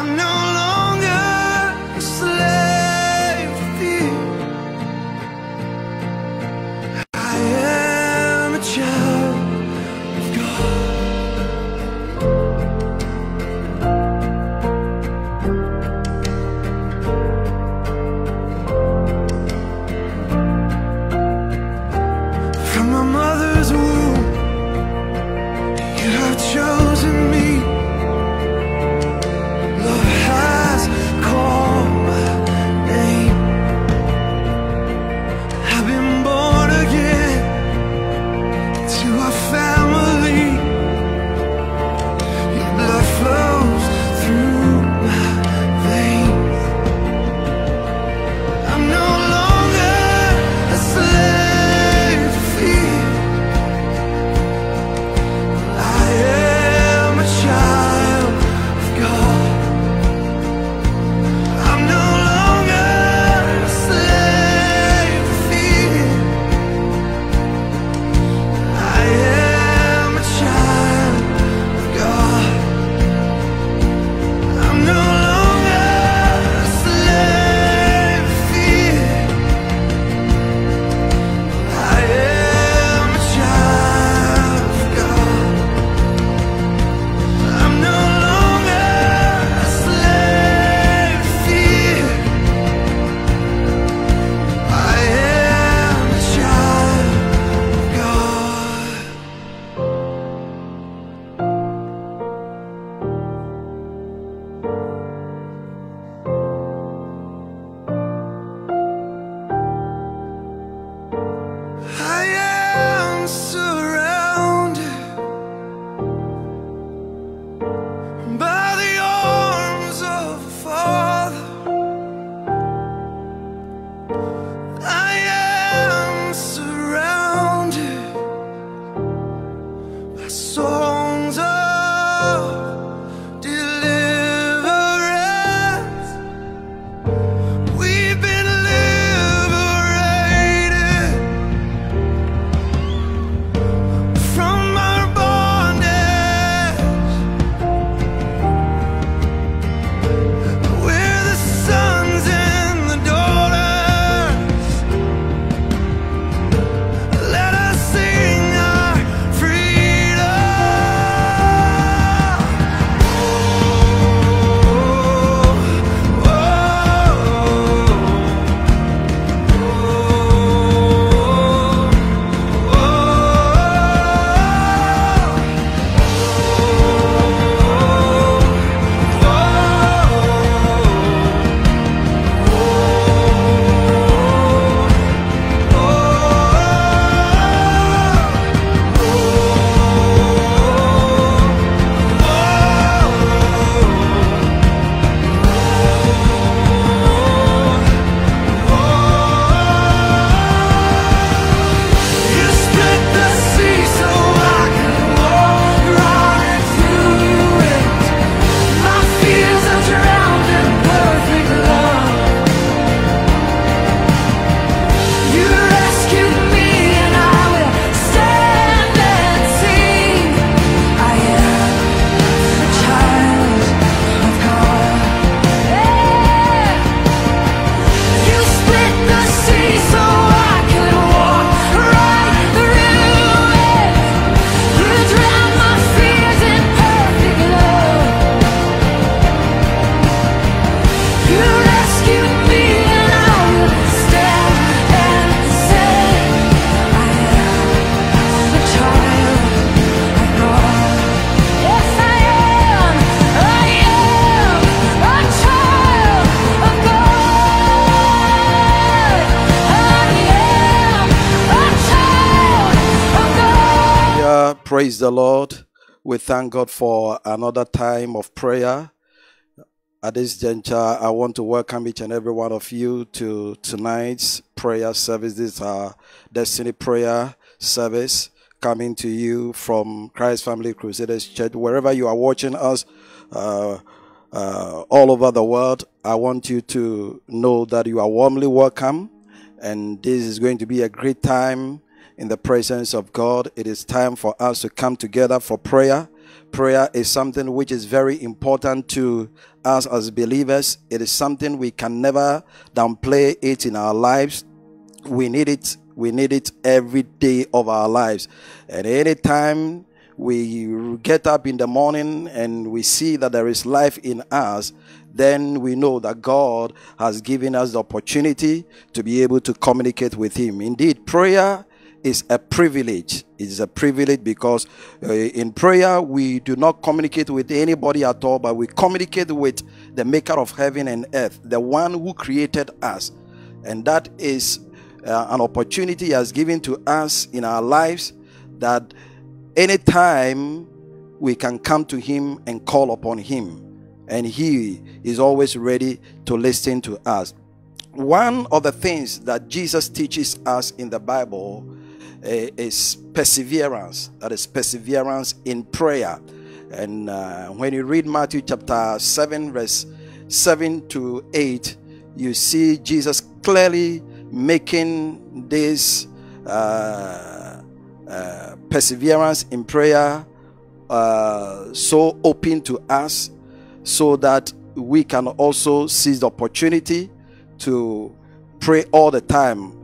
I know the Lord. We thank God for another time of prayer. At this juncture, I want to welcome each and every one of you to tonight's prayer service. This is our Destiny Prayer Service coming to you from Christ Family Crusaders Church. Wherever you are watching us uh, uh, all over the world, I want you to know that you are warmly welcome. And this is going to be a great time in the presence of God. It is time for us to come together for prayer. Prayer is something which is very important to us as believers. It is something we can never downplay it in our lives. We need it. We need it every day of our lives. And any time we get up in the morning and we see that there is life in us, then we know that God has given us the opportunity to be able to communicate with Him. Indeed, prayer is a privilege. It is a privilege because uh, in prayer we do not communicate with anybody at all, but we communicate with the maker of heaven and earth, the one who created us. And that is uh, an opportunity He has given to us in our lives that anytime we can come to Him and call upon Him. And He is always ready to listen to us. One of the things that Jesus teaches us in the Bible is perseverance. That is perseverance in prayer. And uh, when you read Matthew chapter 7, verse 7 to 8, you see Jesus clearly making this uh, uh, perseverance in prayer uh, so open to us so that we can also seize the opportunity to pray all the time.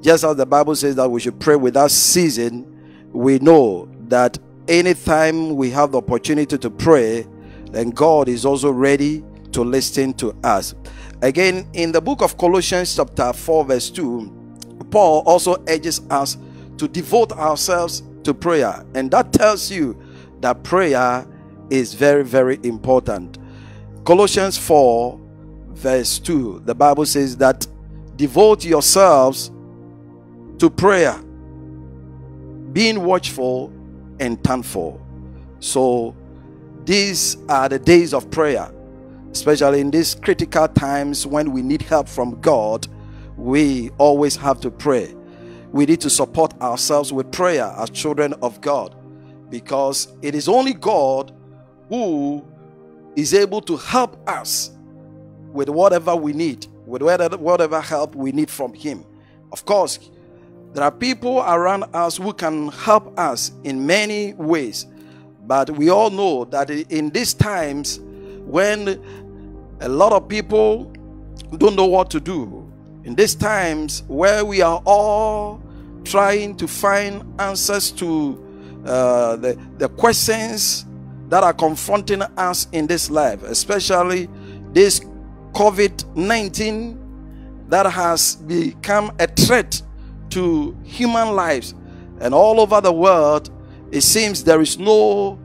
Just as the Bible says that we should pray without ceasing, we know that anytime we have the opportunity to pray, then God is also ready to listen to us. Again, in the book of Colossians, chapter 4, verse 2, Paul also urges us to devote ourselves to prayer. And that tells you that prayer is very, very important. Colossians 4, verse 2, the Bible says that devote yourselves to prayer, being watchful and thankful. So, these are the days of prayer, especially in these critical times when we need help from God. We always have to pray. We need to support ourselves with prayer as children of God because it is only God who is able to help us with whatever we need, with whatever help we need from Him. Of course, there are people around us who can help us in many ways, but we all know that in these times when a lot of people don't know what to do, in these times where we are all trying to find answers to uh, the, the questions that are confronting us in this life, especially this COVID 19 that has become a threat to human lives. And all over the world, it seems there is no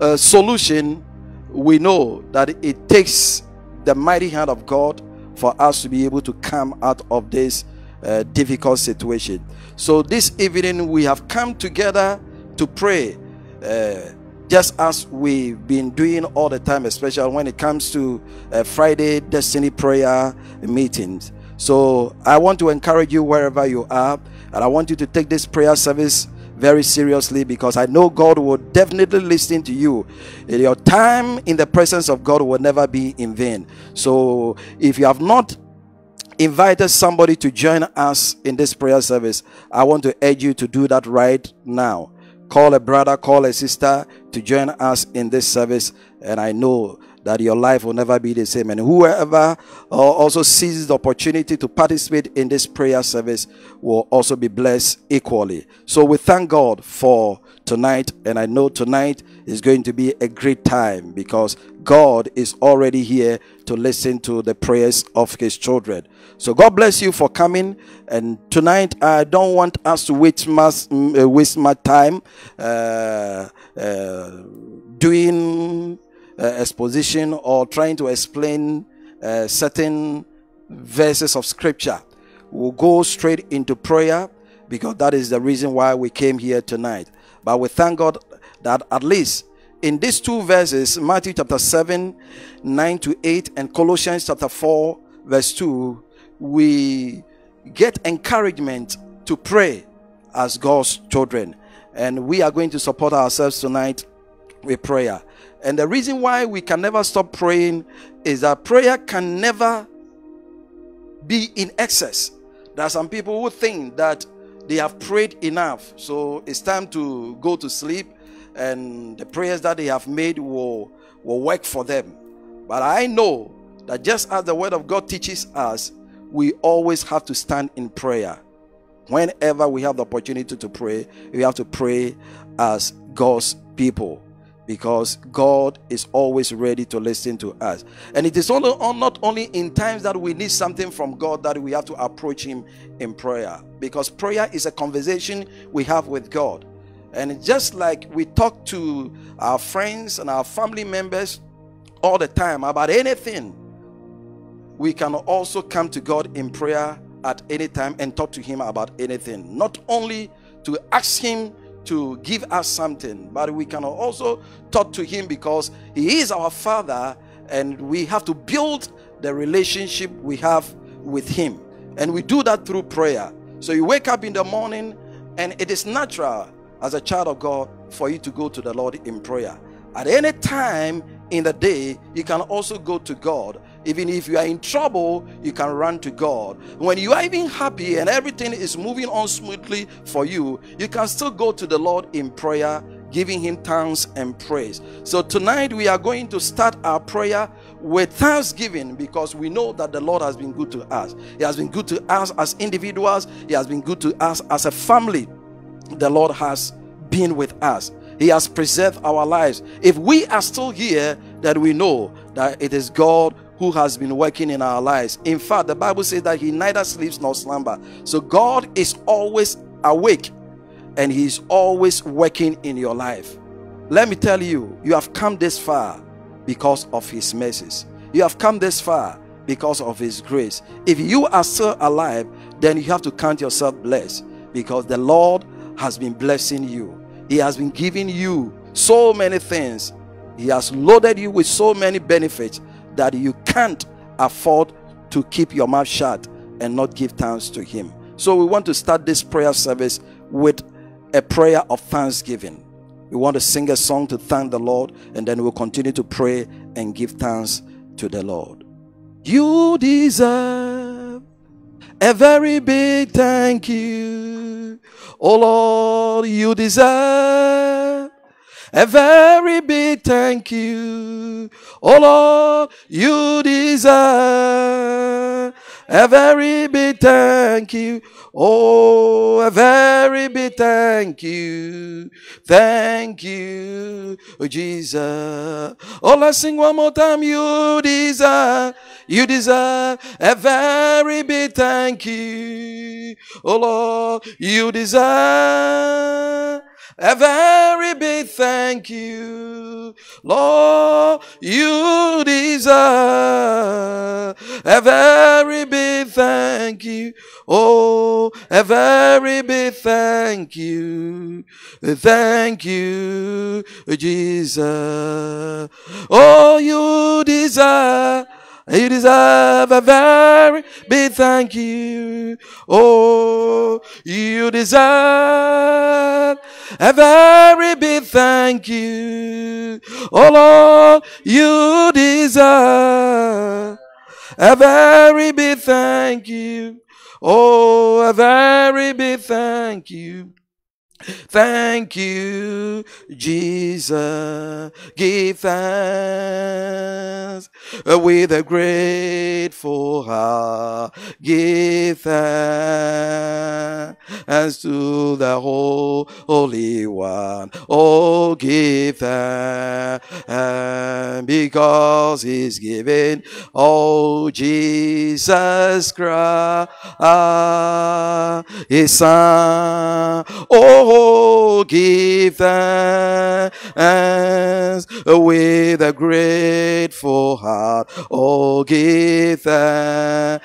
uh, solution. We know that it takes the mighty hand of God for us to be able to come out of this uh, difficult situation. So, this evening, we have come together to pray. Uh, just as we've been doing all the time, especially when it comes to uh, Friday Destiny Prayer meetings. So I want to encourage you wherever you are, and I want you to take this prayer service very seriously because I know God will definitely listen to you. Your time in the presence of God will never be in vain. So if you have not invited somebody to join us in this prayer service, I want to urge you to do that right now. Call a brother, call a sister to join us in this service, and I know that your life will never be the same. And whoever uh, also seizes the opportunity to participate in this prayer service will also be blessed equally. So we thank God for tonight, and I know tonight is going to be a great time because God is already here to listen to the prayers of His children. So God bless you for coming. And tonight, I don't want us to waste uh, waste my time uh, uh, doing uh, exposition or trying to explain uh, certain verses of scripture. We'll go straight into prayer because that is the reason why we came here tonight. But we thank God that at least in these two verses, Matthew chapter 7, 9 to 8, and Colossians chapter 4, verse 2, we get encouragement to pray as God's children. And we are going to support ourselves tonight with prayer. And the reason why we can never stop praying is that prayer can never be in excess. There are some people who think that they have prayed enough, so it's time to go to sleep. and the prayers that they have made will, will work for them. But I know that just as the word of God teaches us, we always have to stand in prayer. Whenever we have the opportunity to pray, we have to pray as God's people because God is always ready to listen to us. And it is only, not only in times that we need something from God that we have to approach Him in prayer because prayer is a conversation we have with God. And just like we talk to our friends and our family members all the time about anything, we can also come to God in prayer at any time and talk to Him about anything. Not only to ask Him to give us something, but we can also talk to Him because He is our Father and we have to build the relationship we have with Him. And we do that through prayer. So you wake up in the morning and it is natural as a child of God for you to go to the Lord in prayer. At any time in the day, you can also go to God even if you are in trouble, you can run to God. When you are even happy and everything is moving on smoothly for you, you can still go to the Lord in prayer, giving Him thanks and praise. So tonight we are going to start our prayer with thanksgiving because we know that the Lord has been good to us. He has been good to us as individuals, He has been good to us as a family. The Lord has been with us. He has preserved our lives. If we are still here, then we know that it is God who has been working in our lives. In fact, the Bible says that he neither sleeps nor slumber. So God is always awake and he's always working in your life. Let me tell you, you have come this far because of his mercies. You have come this far because of his grace. If you are still alive, then you have to count yourself blessed because the Lord has been blessing you. He has been giving you so many things. He has loaded you with so many benefits that you can't afford to keep your mouth shut and not give thanks to Him. So, we want to start this prayer service with a prayer of thanksgiving. We want to sing a song to thank the Lord, and then we'll continue to pray and give thanks to the Lord. You deserve a very big thank you. Oh Lord, you deserve a very big thank you. Oh Lord, you deserve a very big thank you. Oh, a very big thank you. Thank you, oh Jesus. Oh, let's sing one more time. You deserve, you deserve a very big thank you. Oh Lord, you deserve a very big thank you. Lord, you deserve a very big thank you. Oh, a very big thank you. Thank you, Jesus. Oh, you deserve. You deserve a very big thank you. Oh, you deserve a very big thank you. Oh Lord, you deserve a very big thank you. Oh, a very big thank you. Thank you, Jesus. Give thanks uh, with a grateful heart. Give thanks to the Holy One. Oh, give thanks because He's given. Oh, Jesus Christ, His Son. Oh, give thanks with a grateful heart. Oh, give thanks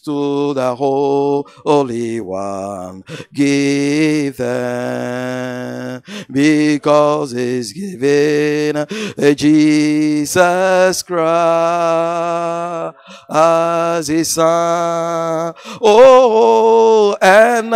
to the Holy One. Give thanks because He's given Jesus Christ as His Son. Oh, and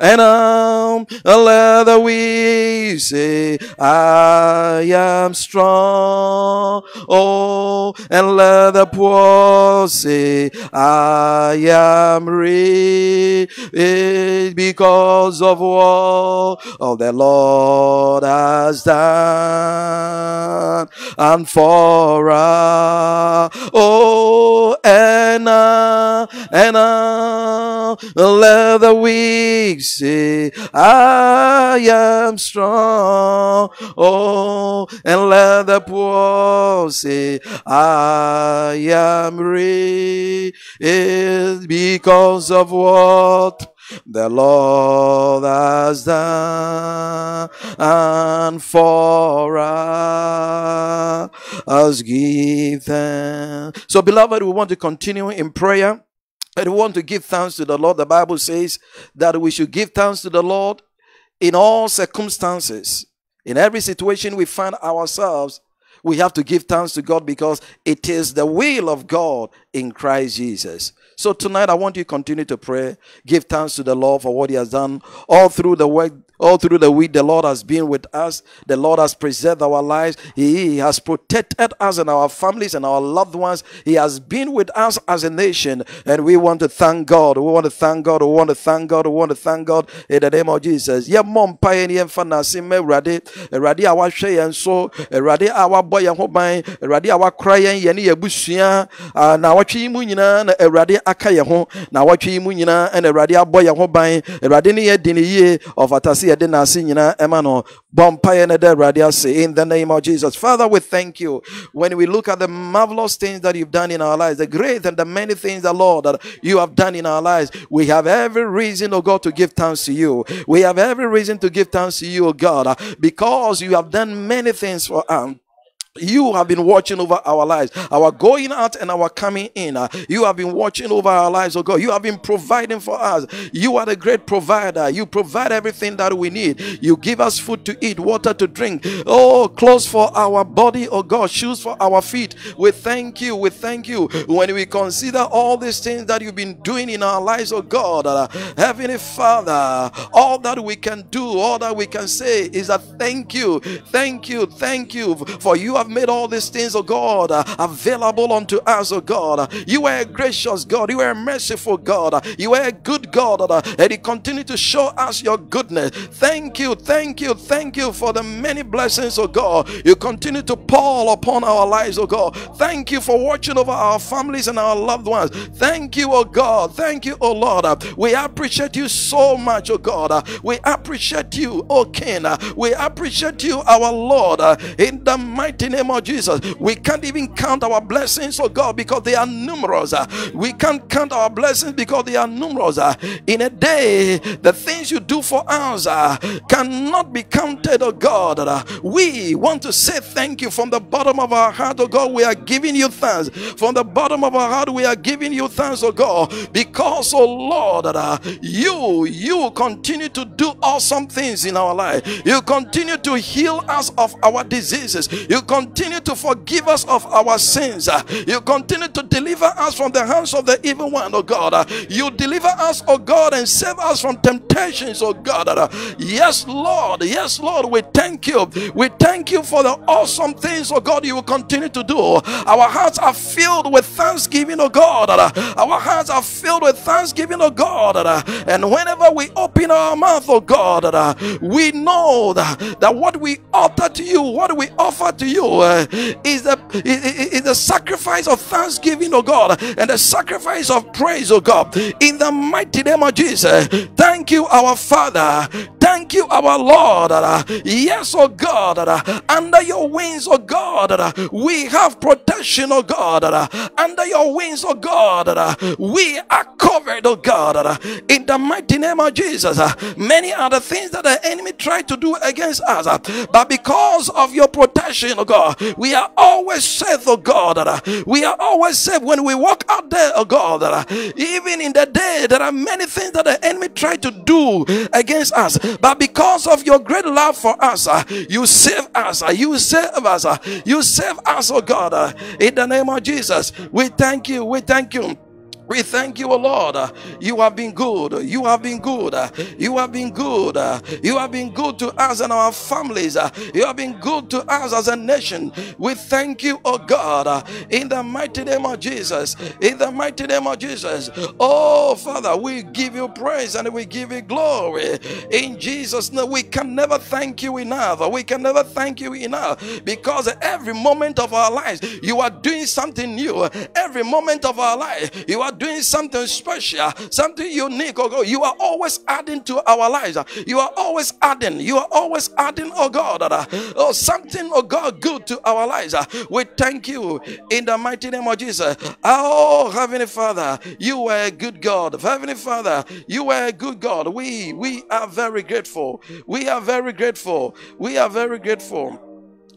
and um, let the weak say, I am strong. Oh, and let the poor say, I am rich because of what oh, the Lord has done. And for us. Oh, and uh, and uh, let the weak say, I am strong. Oh, and let the poor say, I am rich because of what the Lord has done and for us, us give thanks. So, beloved, we want to continue in prayer. And we want to give thanks to the Lord. The Bible says that we should give thanks to the Lord in all circumstances. In every situation we find ourselves, we have to give thanks to God because it is the will of God in Christ Jesus. So tonight I want you to continue to pray, give thanks to the Lord for what He has done all through the work all through the week, the Lord has been with us. The Lord has preserved our lives. He has protected us and our families and our loved ones. He has been with us as a nation. And we want to thank God. We want to thank God. We want to thank God. We want to thank God in the name of Jesus. Atasi, yɛde n'ase nyinaa ɛma no bɔ mpaeɛ no ase in the name of jesus. Father we thank you. When we look at the marvelous things that you've done in our lives the great and the many things the lord that you have done in our lives we have every reason oh god to give thanks to you. We have every reason to give thanks to you oh god because you have done many things for us you have been watching over our lives, our going out and our coming in. Uh, You have been watching over our lives, oh God. You have been providing for us. You are the great provider. You provide everything that we need. You give us food to eat, water to drink, oh, clothes for our body, oh God, shoes for our feet. We thank you. We thank you. When we consider all these things that you've been doing in our lives, oh God, uh, Heavenly Father, all that we can do, all that we can say is that thank you, thank you, thank you, for you have made all these things, oh God, uh, available unto us, oh God. You are a gracious God, you are a merciful God, you are a good God, uh, and you continue to show us your goodness. Thank you, thank you, thank you for the many blessings, oh God. You continue to pour upon our lives, oh God. Thank you for watching over our families and our loved ones. Thank you, oh God. Thank you, oh Lord. We appreciate you so much, oh God. We appreciate you, oh King. We appreciate you, our Lord. In the mighty name of Jesus, we can't even count our blessings, oh God, because they are numerous. Uh, We can't count our blessings because they are numerous. Uh, In a day, the things you do for us uh, cannot be counted, oh God. We want to say thank you from the bottom of our heart, oh God. We are giving you thanks. From the bottom of our heart, we are giving you thanks, oh God, because, oh Lord, you, you continue to do awesome things in our life. You continue to heal us of our diseases. You continue to forgive us of our sins. Uh, You continue to deliver us from the hands of the evil one, oh God. Uh, You deliver us, oh God, and save us from temptations, oh God. Uh, Yes, Lord. Yes, Lord. We thank you. We thank you for the awesome things, oh God, you will continue to do. Our hearts are filled with thanksgiving, oh God. Our hearts are filled with thanksgiving, oh God. And whenever we open our mouth, oh God, we know that, that what we utter to you, what we offer to you, uh, is the is, is- the sacrifice of thanksgiving, oh God, and the sacrifice of praise, oh God. In the mighty name of Jesus, thank you, our Father. Thank you, our Lord. Yes, oh God, under your wings, oh God, we have protection, oh God. Under your wings, oh God, we are covered, oh God. In the mighty name of Jesus, many are the things that the enemy tried to do against us, but because of your protection, oh God, we are always safe, oh God. We are always safe when we walk out there, oh God. Even in the day, there are many things that the enemy tried to do against us, but because of your great love for us, you save us. You save us. You save us, oh God. In the name of Jesus, we thank you. We thank you. We thank you, O Lord. You have been good. You have been good. You have been good. You have been good to us and our families. You have been good to us as a nation. We thank you, O God, in the mighty name of Jesus. In the mighty name of Jesus. Oh, Father, we give you praise and we give you glory. In Jesus' name, we can never thank you enough. We can never thank you enough because every moment of our lives, you are doing something new. Every moment of our life, you are doing something special, something unique. Oh God, you are always adding to our lives. You are always adding. You are always adding, oh God, oh something, oh God, good to our lives. We thank you in the mighty name of Jesus. Oh, Heavenly Father, you are a good God. Heavenly Father, you are a good God. We we are very grateful. We are very grateful. We are very grateful.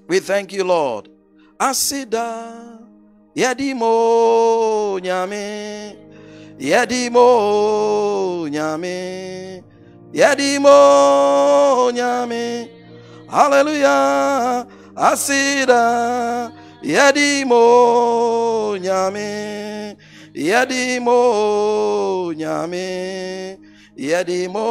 We thank you, Lord. Asida Yadimo Nyame. Yadimo Nyame. Yadimo Nyame. Hallelujah. Asida Yadimo Nyame. Yadimo Nyame. Yadimo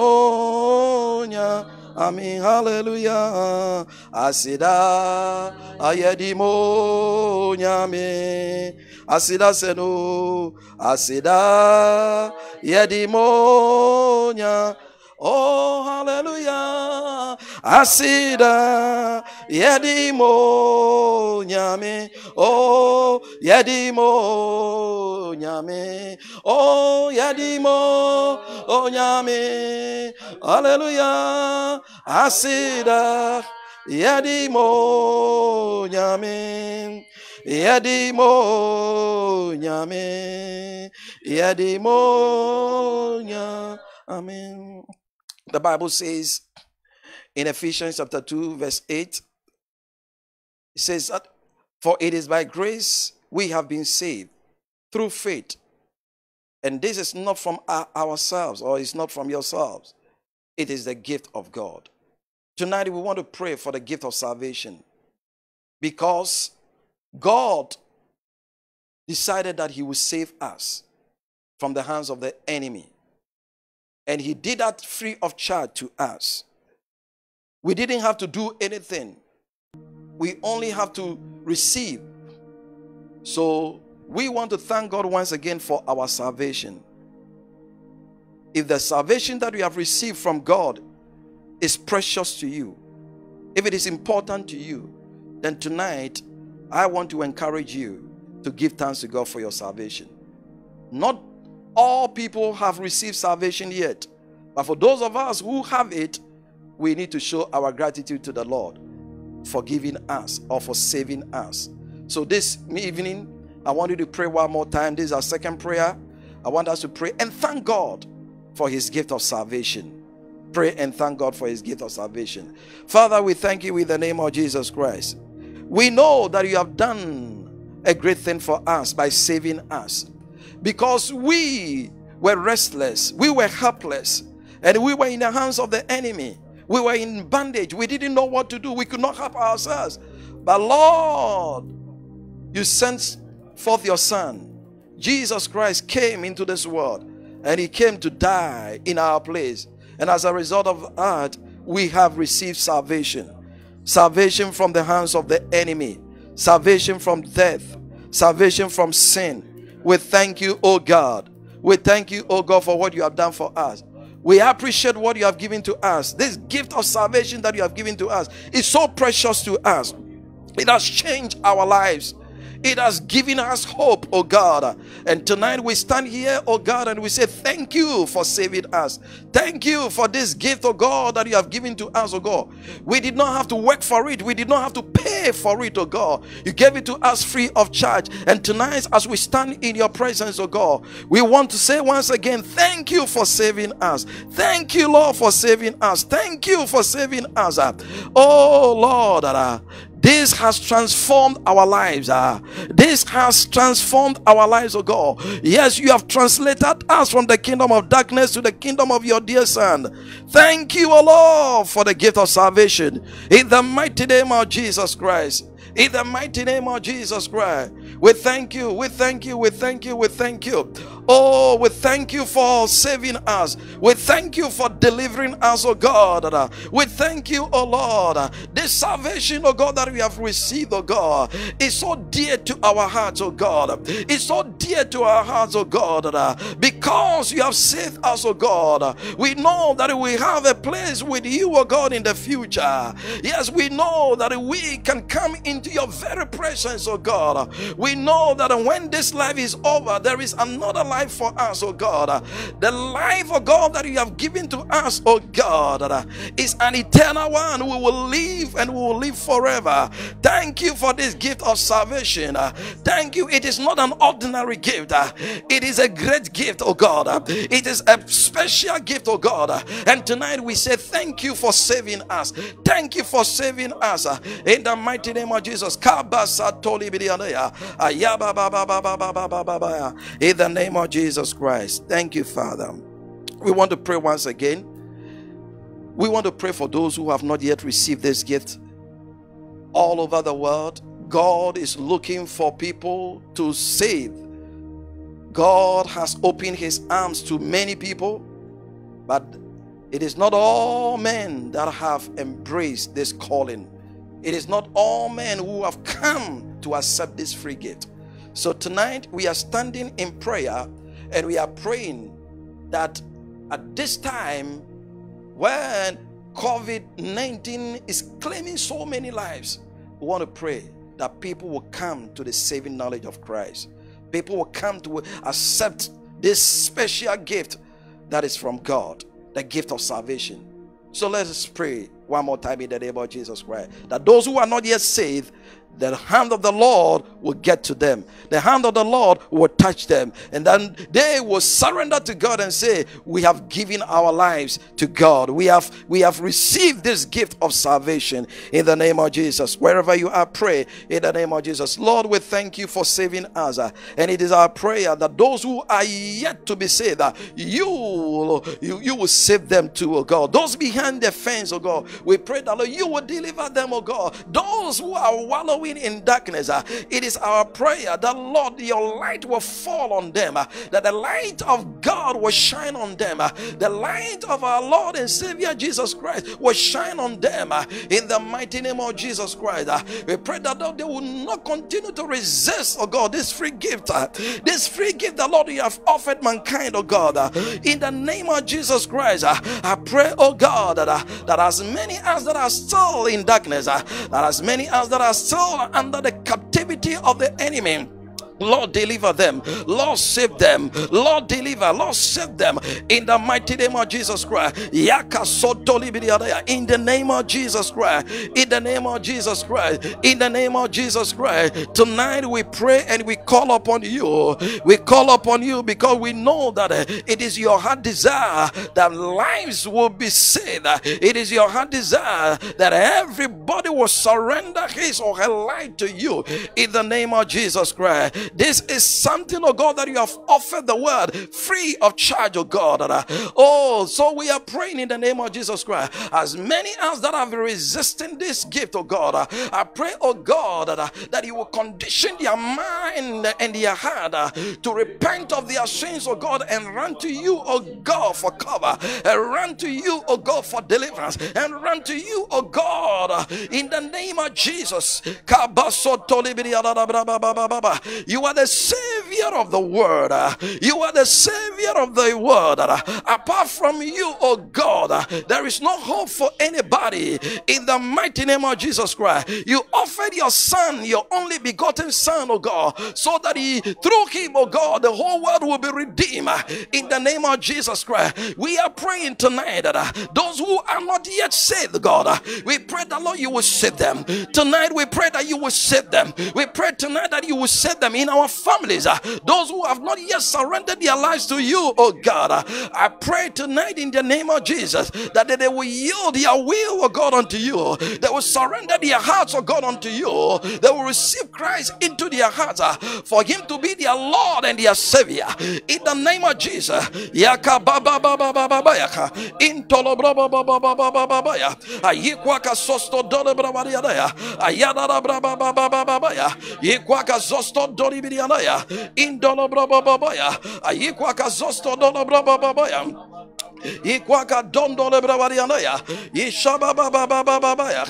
Nyame Amen. Hallelujah. Asida ayedimo nyame. Asida seno. Asida yedimo nya. Oh, hallelujah. Asida yedimo nyame. Oh, yedimo nyame. Oh, yedimo oh nyame. Hallelujah. Asida yedimo nyame. Yedimo nyame. Yedimo nyame. Amen. The Bible says in Ephesians chapter 2, verse 8, it says that, For it is by grace we have been saved through faith. And this is not from our- ourselves or it's not from yourselves. It is the gift of God. Tonight we want to pray for the gift of salvation because God decided that He would save us from the hands of the enemy. And He did that free of charge to us. We didn't have to do anything, we only have to receive. So we want to thank God once again for our salvation. If the salvation that we have received from God is precious to you, if it is important to you, then tonight I want to encourage you to give thanks to God for your salvation. Not all people have received salvation yet, but for those of us who have it, we need to show our gratitude to the Lord for giving us or for saving us. So this evening, I want you to pray one more time. This is our second prayer. I want us to pray and thank God for his gift of salvation. Pray and thank God for his gift of salvation. Father, we thank you in the name of Jesus Christ. We know that you have done a great thing for us by saving us because we were restless, we were helpless, and we were in the hands of the enemy. We were in bondage. We didn't know what to do. We could not help ourselves. But Lord, you sent forth your Son. Jesus Christ came into this world and he came to die in our place. And as a result of that, we have received salvation salvation from the hands of the enemy, salvation from death, salvation from sin. We thank you, oh God. We thank you, oh God, for what you have done for us. We appreciate what you have given to us. This gift of salvation that you have given to us is so precious to us. It has changed our lives. It has given us hope, oh God. And tonight we stand here, oh God, and we say, Thank you for saving us. Thank you for this gift, oh God, that you have given to us, oh God. We did not have to work for it, we did not have to pay for it, oh God. You gave it to us free of charge. And tonight, as we stand in your presence, oh God, we want to say once again, Thank you for saving us. Thank you, Lord, for saving us. Thank you for saving us. Oh Lord, this has transformed our lives. ah. This has transformed our lives, oh God. Yes, you have translated us from the kingdom of darkness to the kingdom of your dear Son. Thank you, O Lord, for the gift of salvation. In the mighty name of Jesus Christ. In the mighty name of Jesus Christ. We thank you, we thank you, we thank you, we thank you. Oh, we thank you for saving us. We thank you for delivering us, oh God. We thank you, oh Lord. This salvation, oh God, that we have received, oh God, is so dear to our hearts, oh God. It's so dear to our hearts, oh God, uh, because you have saved us, oh God. We know that we have a place with you, oh God, in the future. Yes, we know that we can come into your very presence, oh God. We know that when this life is over, there is another life for us, oh God. The life, oh God, that you have given to us, oh God, is an eternal one. We will live and we will live forever. Thank you for this gift of salvation. Thank you. It is not an ordinary gift, it is a great gift, oh God. It is a special gift, oh God. And tonight we say thank you for saving us. Thank you for saving us. In the mighty name of Jesus. In the name of Jesus Christ. Thank you, Father. We want to pray once again. We want to pray for those who have not yet received this gift all over the world. God is looking for people to save. God has opened his arms to many people, but it is not all men that have embraced this calling. It is not all men who have come to accept this free gift. So tonight we are standing in prayer and we are praying that at this time when COVID 19 is claiming so many lives, we want to pray that people will come to the saving knowledge of Christ. People will come to accept this special gift that is from God, the gift of salvation. So let us pray one more time in the name of Jesus Christ that those who are not yet saved the hand of the Lord will get to them. The hand of the Lord will touch them. And then they will surrender to God and say, We have given our lives to God. We have we have received this gift of salvation in the name of Jesus. Wherever you are, pray in the name of Jesus. Lord, we thank you for saving us. And it is our prayer that those who are yet to be saved, you, you, you will save them too, oh God. Those behind the fence, oh God, we pray that Lord, you will deliver them, oh God. Those who are wallowing in darkness, uh, it is our prayer that Lord, your light will fall on them, uh, that the light of God will shine on them, uh, the light of our Lord and Savior Jesus Christ will shine on them uh, in the mighty name of Jesus Christ. Uh, we pray that Lord, they will not continue to resist, oh God, this free gift, uh, this free gift that Lord you have offered mankind, oh God, in the name of Jesus Christ. I pray, oh God, that, that as many as that are still in darkness, that as many as that are still under the captivity of the enemy Lord, deliver them. Lord, save them. Lord, deliver. Lord, save them. In the mighty name of Jesus Christ. In the name of Jesus Christ. In the name of Jesus Christ. In the name of Jesus Christ. Tonight we pray and we call upon you. We call upon you because we know that eh, it is your heart desire that lives will be saved. It is your heart desire that everybody will surrender his or her life to you. In the name of Jesus Christ. This is something, oh God, that you have offered the word free of charge, oh God. Oh, so we are praying in the name of Jesus Christ. As many as that have resisting this gift, oh God, I pray, oh God, that you will condition their mind and their heart to repent of their sins, oh God, and run to you, oh God, for cover, and run to you, oh God, for deliverance, and run to you, oh God, in the name of Jesus. You are the savior of the world. You are the savior of the world. Apart from you, oh God, there is no hope for anybody. In the mighty name of Jesus Christ, you offered your son, your only begotten son, oh God, so that he through him, oh God, the whole world will be redeemed. In the name of Jesus Christ, we are praying tonight that those who are not yet saved, God, we pray that Lord, you will save them. Tonight, we pray that you will save them. We pray tonight that you will save them in in our families, uh, those who have not yet surrendered their lives to you, oh God. Uh, I pray tonight in the name of Jesus that they will yield their will, oh God, unto you. They will surrender their hearts, oh God, unto you. They will receive Christ into their hearts uh, for Him to be their Lord and their Savior. In the name of Jesus. Yaka sosto ya. Indolo braba babaya. Ayikwa kazosto dolo braba babaya. Ikwaka dondole brabarianaya. Ishaba baba baba baba ya.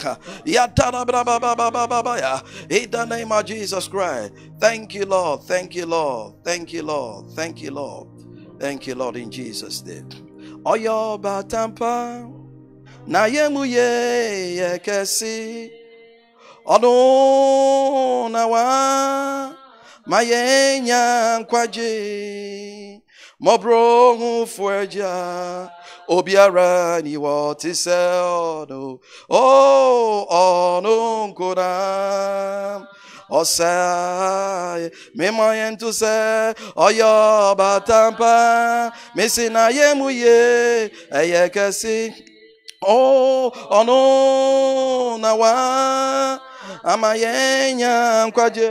Yatara braba baba baba ya. In the name of Jesus Christ. Thank you, Lord. Thank you, Lord. Thank you, Lord. Thank you, Lord. Thank you, Lord, in Jesus' name. Oyo batampa. Na yemu ye ye. Ọdún na wa ma yɛnya nkwagye mmɔborɔ ohufo agya obiara ni wɔ te sɛ ɔno o ɔno nkonam ɔsɛ mema yɛ nto sɛ ɔyɛ ɔbatampa mesi na yɛ mu ye ɛyɛ kɛse o onu na wa ama yɛnya nkwagye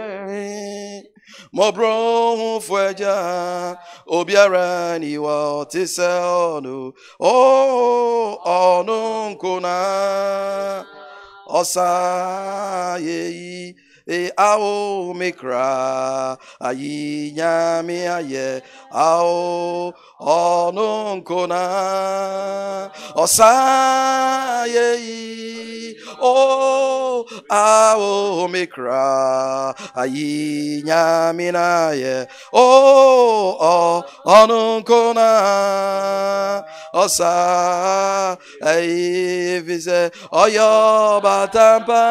ma ọ bụrụ ọhụụ fụ eje ha obiara n'iwa ọtịsa ọnụ ọnụ nkụ na ọsa ya e ao mekra ayi nyame ayẹ ao ọnụ nkụna ọsa yeyi o ao mekra ayi nyame ayẹ o ọ ọnụ nkụna ọsa eyi vise ọyọ batampa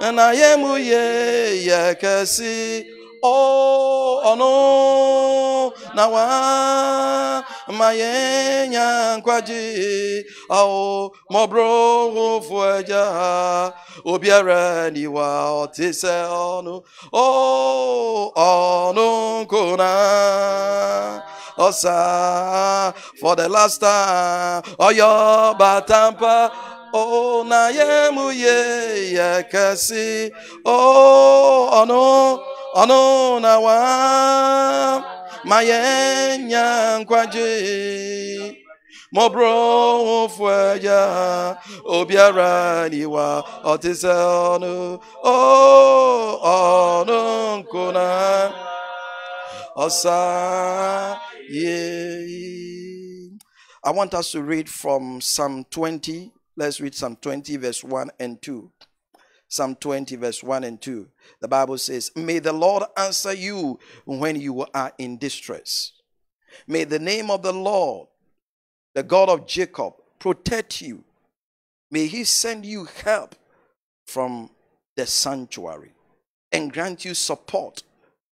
and I am ye nayemuye yakasi Oh, oh ono nawa maye nyankwaji ao oh, mobro ofueja obiara niwa otise onu oh, o onu kuna. Osa for the last time oyo batampa ona yemu ye yakasi o na wa mayenya nkwaje mo bro fuya obiara niwa otise onu o onu nkuna osa ye I want us to read from Psalm 20 Let's read Psalm 20, verse 1 and 2. Psalm 20, verse 1 and 2. The Bible says, May the Lord answer you when you are in distress. May the name of the Lord, the God of Jacob, protect you. May he send you help from the sanctuary and grant you support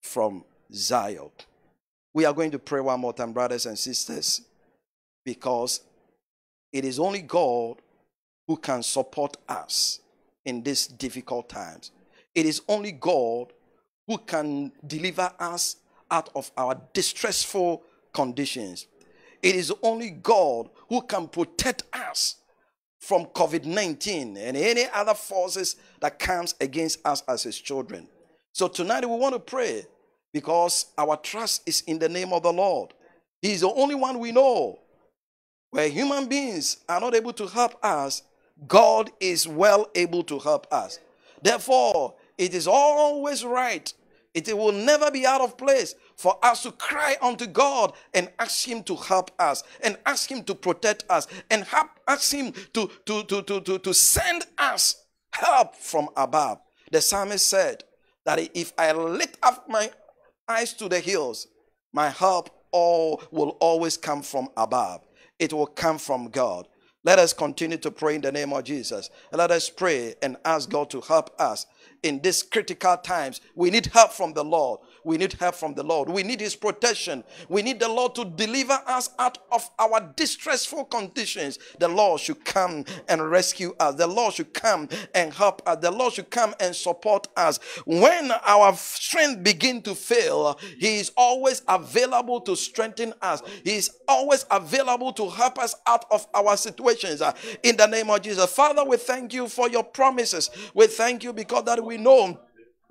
from Zion. We are going to pray one more time, brothers and sisters, because it is only God who can support us in these difficult times. It is only God who can deliver us out of our distressful conditions. It is only God who can protect us from COVID-19 and any other forces that comes against us as his children. So tonight we want to pray because our trust is in the name of the Lord. He is the only one we know. Where human beings are not able to help us, God is well able to help us. Therefore, it is always right. It will never be out of place for us to cry unto God and ask Him to help us and ask Him to protect us and ask Him to, to, to, to, to, to send us help from above. The psalmist said that if I lift up my eyes to the hills, my help all will always come from above. It will come from God. Let us continue to pray in the name of Jesus. Let us pray and ask God to help us in these critical times. We need help from the Lord. We need help from the Lord. We need His protection. We need the Lord to deliver us out of our distressful conditions. The Lord should come and rescue us. The Lord should come and help us. The Lord should come and support us. When our strength begin to fail, He is always available to strengthen us. He is always available to help us out of our situations. In the name of Jesus. Father, we thank you for your promises. We thank you because that we know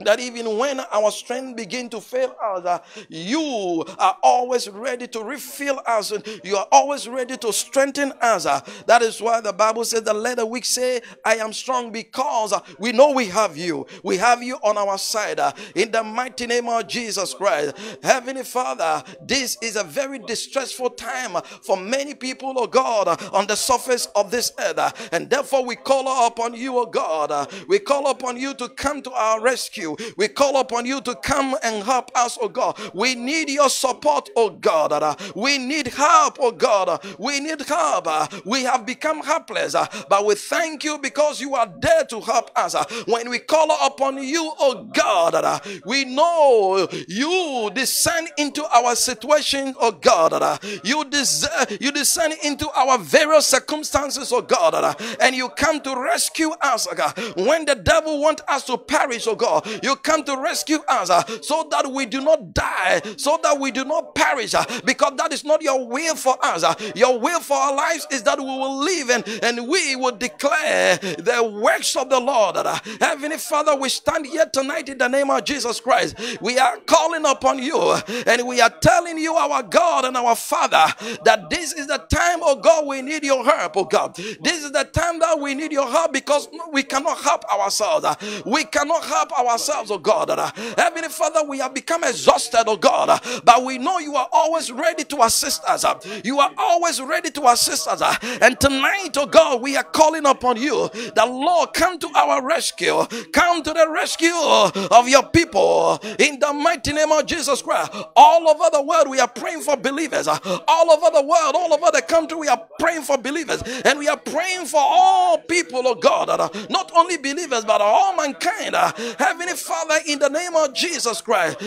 that even when our strength begin to fail us, uh, you are always ready to refill us. and You are always ready to strengthen us. uh. That is why the Bible says that let the weak say, I am strong because uh, we know we have you. We have you on our side. uh, In the mighty name of Jesus Christ. Heavenly Father, this is a very distressful time for many people, oh God, uh, on the surface of this earth. uh, And therefore we call upon you, oh God. uh, We call upon you to come to our rescue. We call upon you to come and help us, oh God. We need your support, oh God. Uh, We need help, oh God. Uh, We need help. Uh, We have become helpless, but we thank you because you are there to help us. When we call upon you, oh God, we know you descend into our situation, oh God. You, des- you descend into our various circumstances, oh God, and you come to rescue us, oh God. When the devil wants us to perish, oh God, you come to rescue us uh, so that we do not die, so that we do not perish, uh, because that is not your will for us. uh. Your will for our lives is that we will live and, and we will declare the works of the Lord. Heavenly Father, we stand here tonight in the name of Jesus Christ. We are calling upon you and we are telling you, our God and our Father, that this is the time, oh God, we need your help, oh God. This is the time that we need your help because we cannot help ourselves. We cannot help ourselves, oh God. Heavenly Father, we have become exhausted, oh God, but we know you are always ready to assist us. You are always ready to assist us. And tonight, oh God, we are calling upon you. The Lord, come to our rescue. Come to the rescue of your people in the mighty name of Jesus Christ. All over the world, we are praying for believers. All over the world, all over the country, we are praying for believers. And we are praying for all people, oh God, not only believers, but all mankind. Heavenly Father, in the name of Jesus Christ,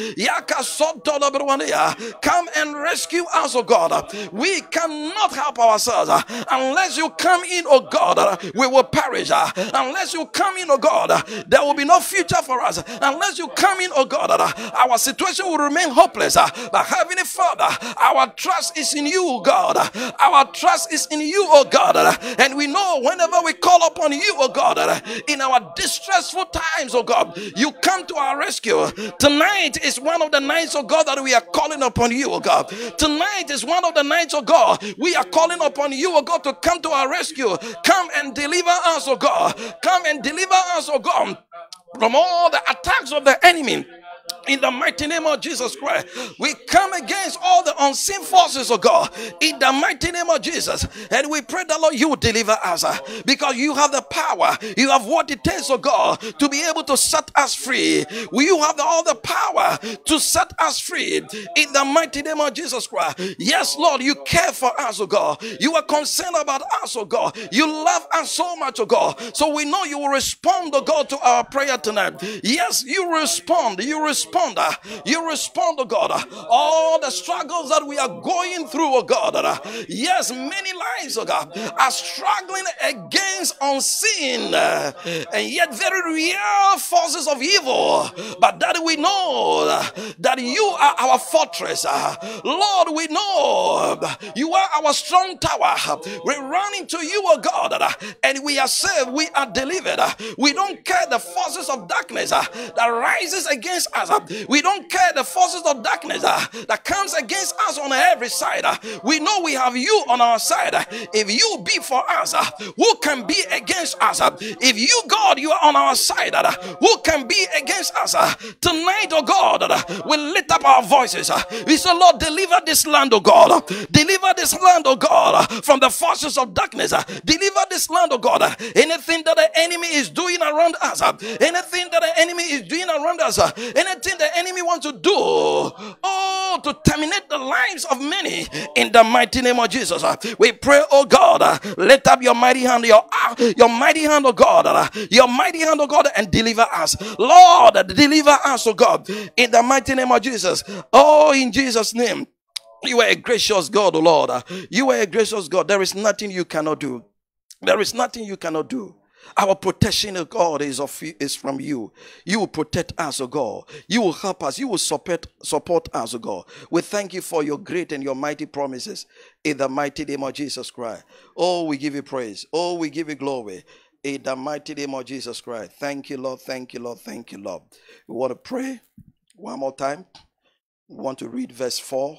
come and rescue us, oh God. We cannot help ourselves unless you come in, oh God. We will perish unless you come in, oh God. There will be no future for us unless you come in, oh God. Our situation will remain hopeless. But Heavenly Father, our trust is in you, God. Our trust is in you, oh God. And we know whenever we call upon you, oh God, in our distressful times, oh God, you come to our rescue. Tonight is one of the nights, oh God, that we are calling upon you, oh God. Tonight is one of the nights, oh God, we are calling upon you, oh God, to come to our rescue. Come and deliver us, oh God. Come and deliver us, oh God, from all the attacks of the enemy. In the mighty name of Jesus Christ, we come against all the unseen forces of God. In the mighty name of Jesus, and we pray that Lord, you deliver us uh, because you have the power. You have what it takes, oh God, to be able to set us free. You have all the power to set us free? In the mighty name of Jesus Christ, yes, Lord, you care for us, oh God. You are concerned about us, oh God. You love us so much, oh God. So we know you will respond, oh God, to our prayer tonight. Yes, you respond. You respond. Uh, You respond, oh God. uh, All the struggles that we are going through, oh God. uh, Yes, many lives, oh God, are struggling against unseen uh, and yet very real forces of evil. But that we know uh, that you are our fortress. Uh, Lord, we know you are our strong tower. We run into you, oh God, and we are saved. We are delivered. We don't care the forces of darkness that rises against us. We don't care the forces of darkness uh, that comes against us on every side. uh, We know we have you on our side. uh, If you be for us, uh, who can be against us? Uh, if you, God, you are on our side, uh, who can be against us? Tonight, oh God, we lift up our voices. We say, Lord, deliver this land, oh God. Deliver this land, oh God, from the forces of darkness. Deliver this land, oh God. Anything that the enemy is doing around us, anything that the enemy is doing around us, uh, the enemy wants to do, oh, to terminate the lives of many in the mighty name of Jesus. We pray, oh God, lift up your mighty hand, your, your mighty hand, oh God, your mighty hand, oh God, and deliver us. Lord, deliver us, oh God, in the mighty name of Jesus. Oh, in Jesus' name. You are a gracious God, oh Lord. You are a gracious God. There is nothing you cannot do. There is nothing you cannot do. Our protection, oh God, is of is from you. You will protect us, oh God. You will help us. You will support support us, oh God. We thank you for your great and your mighty promises in the mighty name of Jesus Christ. Oh, we give you praise. Oh, we give you glory. In the mighty name of Jesus Christ. Thank you, Lord. Thank you, Lord. Thank you, Lord. We want to pray one more time. We want to read verse 4.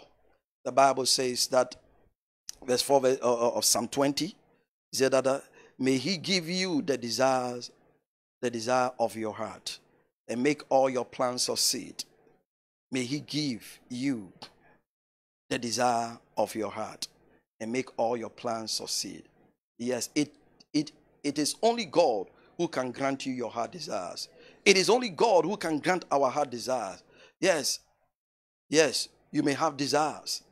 The Bible says that, verse 4 verse, uh, uh, of Psalm 20, it said that uh, may He give you the desires, the desire of your heart, and make all your plans succeed. May He give you the desire of your heart and make all your plans succeed. Yes, it, it, it is only God who can grant you your heart desires. It is only God who can grant our heart desires. Yes, yes, you may have desires.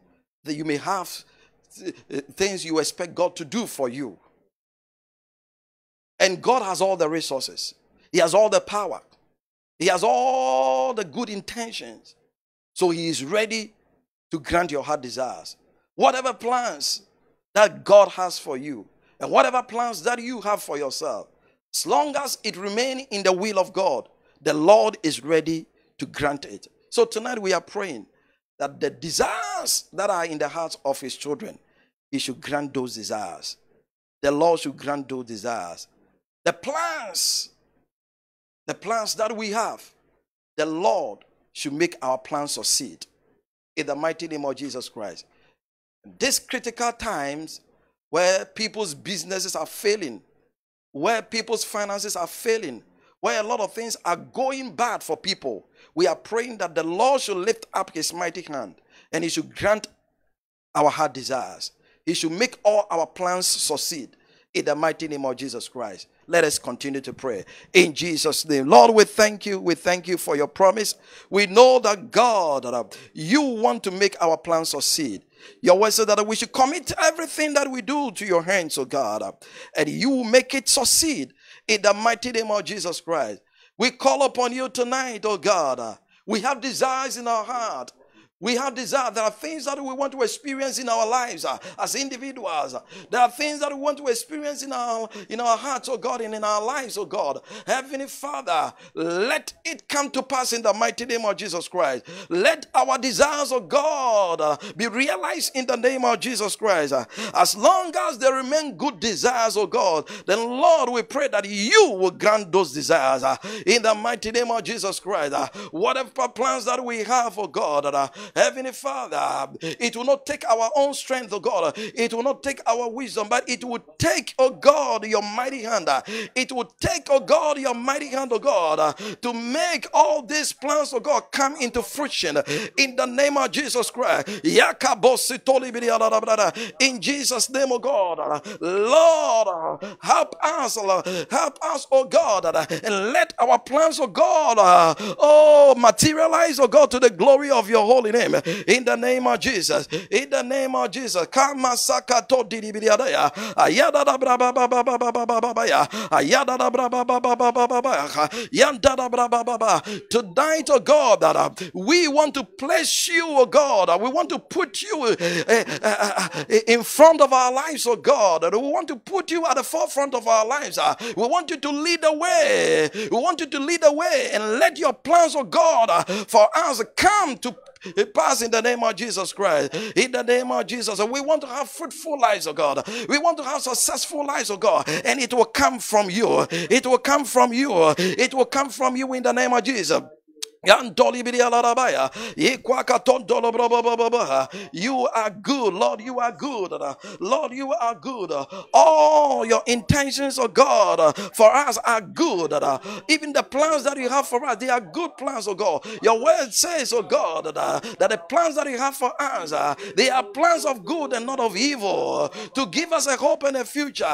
That you may have uh, things you expect God to do for you. And God has all the resources, He has all the power, He has all the good intentions. So He is ready to grant your heart desires. Whatever plans that God has for you, and whatever plans that you have for yourself, as long as it remain in the will of God, the Lord is ready to grant it. So tonight we are praying that the desires that are in the hearts of his children, he should grant those desires. The Lord should grant those desires. The plans, the plans that we have, the Lord should make our plans succeed. In the mighty name of Jesus Christ. These critical times where people's businesses are failing, where people's finances are failing, where a lot of things are going bad for people, we are praying that the Lord should lift up his mighty hand and he should grant our heart desires. He should make all our plans succeed in the mighty name of Jesus Christ. Let us continue to pray in Jesus' name. Lord, we thank you. We thank you for your promise. We know that God, that uh, you want to make our plans succeed. Your word said that we should commit everything that we do to your hands, oh God, uh, and you will make it succeed in the mighty name of Jesus Christ. We call upon you tonight, oh God. uh, We have desires in our heart. We have desire. There are things that we want to experience in our lives uh, as individuals. There are things that we want to experience in our in our hearts, oh God, and in our lives, oh God. Heavenly Father, let it come to pass in the mighty name of Jesus Christ. Let our desires, oh God, uh, be realized in the name of Jesus Christ. Uh, As long as there remain good desires, oh God, then Lord, we pray that you will grant those desires uh, in the mighty name of Jesus Christ. Uh, Whatever plans that we have, oh God, uh, Heavenly Father, it will not take our own strength, oh God. It will not take our wisdom, but it will take, oh God, your mighty hand. It will take, oh God, your mighty hand, oh God, to make all these plans, oh God, come into fruition in the name of Jesus Christ. In Jesus' name, oh God, Lord, help us, help us, oh God, and let our plans, oh God, oh materialize, oh God, to the glory of your holy name. In the name of Jesus, in the name of Jesus, Kama sakato diribidiadaya, ayada da bra ba ba ba ba ya, ayada da bra ba ba ba ya, yanda da bra ba. Tonight, oh God, that uh, we want to place you, oh God, uh, we want to put you uh, uh, uh, uh, in front of our lives, oh God. Uh, We want to put you at the forefront of our lives. uh, We want you to lead the way. We want you to lead the way and let your plans, oh God, uh, for us come to pass in the name of Jesus Christ. In the name of Jesus. And we want to have fruitful lives, oh God. We want to have successful lives, oh God. And it will come from you. It will come from you. It will come from you in the name of Jesus. You are good, Lord. You are good, Lord. You are good. All your intentions, oh God, for us are good. Even the plans that you have for us, they are good plans, oh God. Your word says, oh God, that the plans that you have for us, they are plans of good and not of evil, to give us a hope and a future.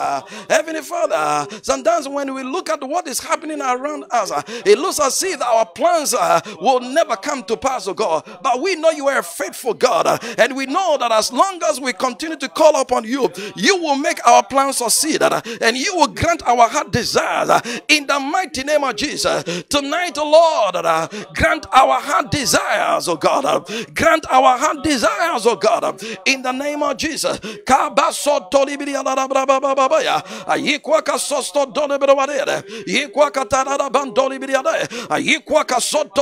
Heavenly Father, sometimes when we look at what is happening around us, it looks as if our plans uh, will never come to pass, oh God. But we know you are a faithful God, uh, and we know that as long as we continue to call upon you, you will make our plans succeed, uh, and you will grant our heart desires uh, in the mighty name of Jesus. Tonight, oh Lord, uh, grant our heart desires, oh God. Grant our heart desires, oh God, in the name of Jesus.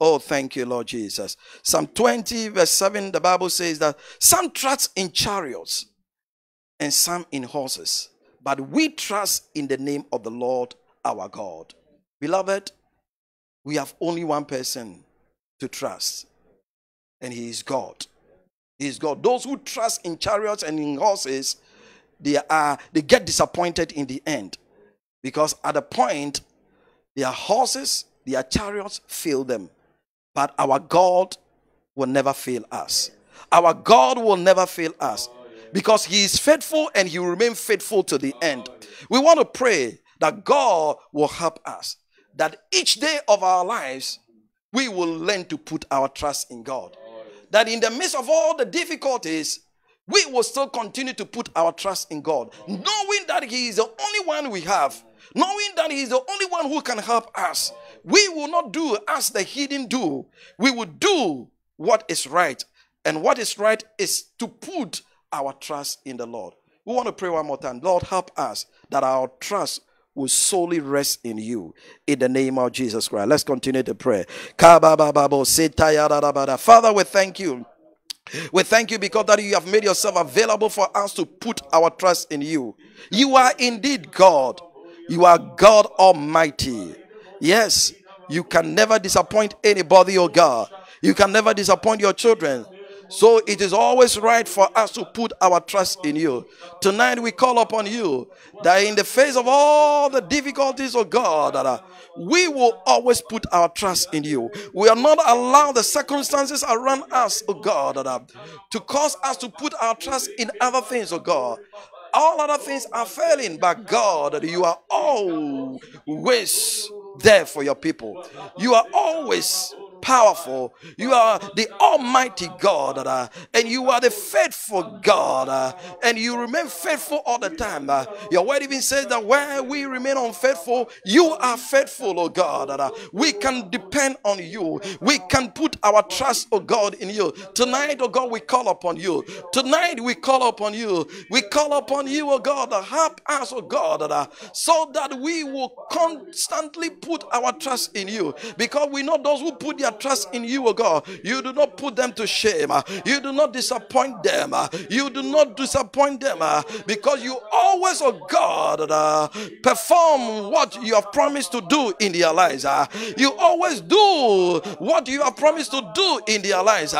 Oh, thank you, Lord Jesus. Psalm 20, verse 7, the Bible says that some trust in chariots and some in horses, but we trust in the name of the Lord our God. Beloved, we have only one person to trust, and he is God. He is God. Those who trust in chariots and in horses, they are they get disappointed in the end because at the point their horses, their chariots fail them. But our God will never fail us. Our God will never fail us because He is faithful and He will remain faithful to the end. We want to pray that God will help us, that each day of our lives we will learn to put our trust in God. That in the midst of all the difficulties, we will still continue to put our trust in God, knowing that He is the only one we have, knowing that He is the only one who can help us. We will not do as the heathen do. We will do what is right. And what is right is to put our trust in the Lord. We want to pray one more time. Lord, help us that our trust will solely rest in you. In the name of Jesus Christ. Let's continue to pray. Father, we thank you. We thank you because that you have made yourself available for us to put our trust in you. You are indeed God. You are God Almighty. Yes, you can never disappoint anybody, oh God. You can never disappoint your children. So it is always right for us to put our trust in you. Tonight we call upon you that in the face of all the difficulties of God, that uh, we will always put our trust in you. We are not allow the circumstances around us, oh God, uh, to cause us to put our trust in other things, oh God. All other things are failing, but God, you are always there for your people. You are always powerful. You are the Almighty God, uh, and you are the faithful God, uh, and you remain faithful all the time. Uh, your word even says that where we remain unfaithful, you are faithful, oh God. uh, we can depend on you. We can put our trust, oh God, in you. Tonight, oh God, we call upon you. Tonight, we call upon you. We call upon you, oh God, uh, help us, oh God, uh, so that we will constantly put our trust in you. Because we know those who put their trust in you, O God, you do not put them to shame. You do not disappoint them. You do not disappoint them uh, because you always, O God, uh, perform what you have promised to do in their lives. uh. You always do what you have promised to do in their lives.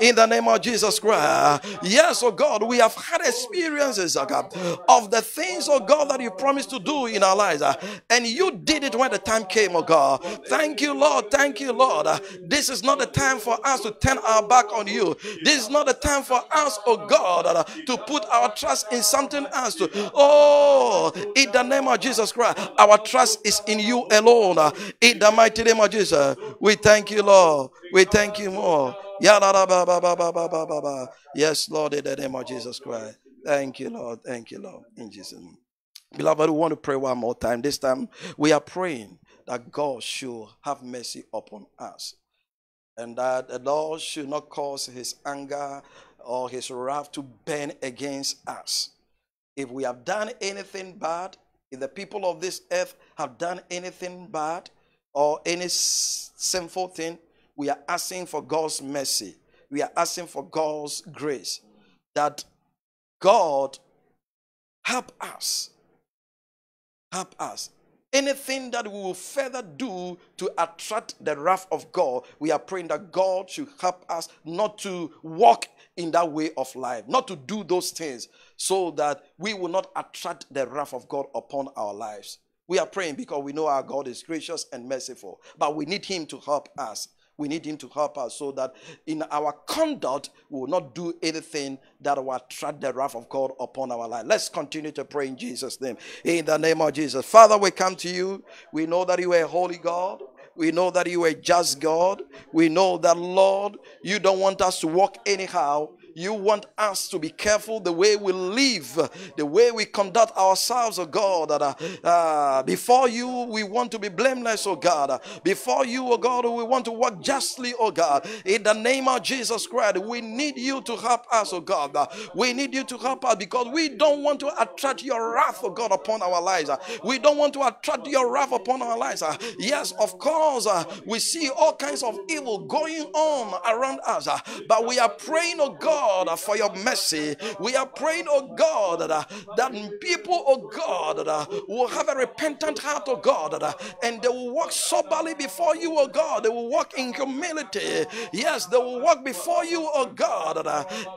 In the name of Jesus Christ. Yes, O God, we have had experiences, of the things, oh God, that you promised to do in our lives. And you did it when the time came, O God. Thank you, Lord. Thank you, Lord. This is not the time for us to turn our back on you. This is not the time for us, oh God, uh, to put our trust in something else. Oh, in the name of Jesus Christ, our trust is in you alone. In the mighty name of Jesus, we thank you, Lord. We thank you more. Yes, Lord, in the name of Jesus Christ. Thank you, Lord. Thank you, Lord. In Jesus' name. Beloved, we want to pray one more time. This time we are praying that God should have mercy upon us and that the Lord should not cause his anger or his wrath to burn against us. If we have done anything bad, if the people of this earth have done anything bad or any sinful thing, we are asking for God's mercy. We are asking for God's grace that God help us help us. Anything that we will further do to attract the wrath of God, we are praying that God should help us not to walk in that way of life, not to do those things, so that we will not attract the wrath of God upon our lives. We are praying because we know our God is gracious and merciful, but we need Him to help us. We need Him to help us so that in our conduct, we will not do anything that will attract the wrath of God upon our life. Let's continue to pray in Jesus' name. In the name of Jesus. Father, we come to you. We know that you are a holy God. We know that you are a just God. We know that, Lord, you don't want us to walk anyhow. You want us to be careful the way we live, the way we conduct ourselves, oh God. Uh, uh, before you, we want to be blameless, oh God. Before you, oh God, we want to work justly, oh God. In the name of Jesus Christ, we need you to help us, oh God. We need you to help us because we don't want to attract your wrath, oh God, upon our lives. We don't want to attract your wrath upon our lives. Yes, of course, uh, we see all kinds of evil going on around us, uh, but we are praying, oh God, uh, for your mercy. We are praying, oh God, that, that people, oh God, that, will have a repentant heart, oh God, uh, and they will walk soberly before you, oh God. They will walk in humility. Yes, they will walk before you, oh God,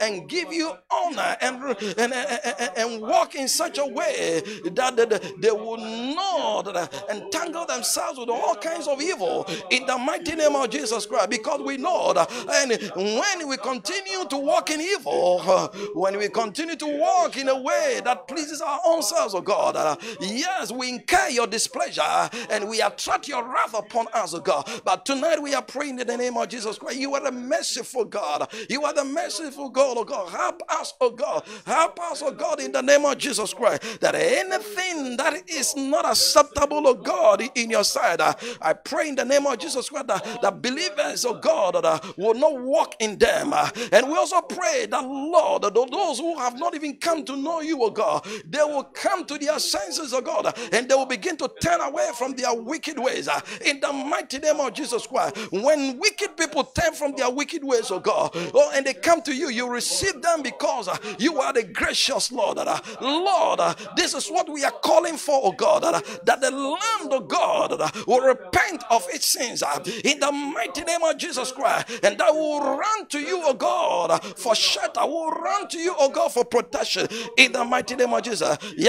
and give you honor and, and, and, and walk in such a way that they will not entangle themselves with all kinds of evil in the mighty name of Jesus Christ because we know that and when we continue to walk in evil, when we continue to walk in a way that pleases our own selves, oh God, yes, we incur your displeasure and we attract your wrath upon us, oh God. But tonight we are praying in the name of Jesus Christ. You are the merciful God. You are the merciful God, oh God. Help us, oh God. Help us, oh God, in the name of Jesus Christ. That anything that is not acceptable, oh God, in your sight, I pray in the name of Jesus Christ that, that believers, oh God, that will not walk in them. And we also pray that, Lord, those who have not even come to know you, oh God, they will come to their senses, oh God, and they will begin to turn away from their wicked ways. In the mighty name of Jesus Christ, when wicked people turn from their wicked ways, oh God, oh, and they come to you, you receive them because uh, you are the gracious Lord. Uh, Lord, uh, this is what we are calling for, oh God, that the land, of God, will repent of its sins in the mighty name of Jesus Christ, and that will run to you, oh God, for shelter, will run to you, oh God, for protection in the mighty name of Jesus. In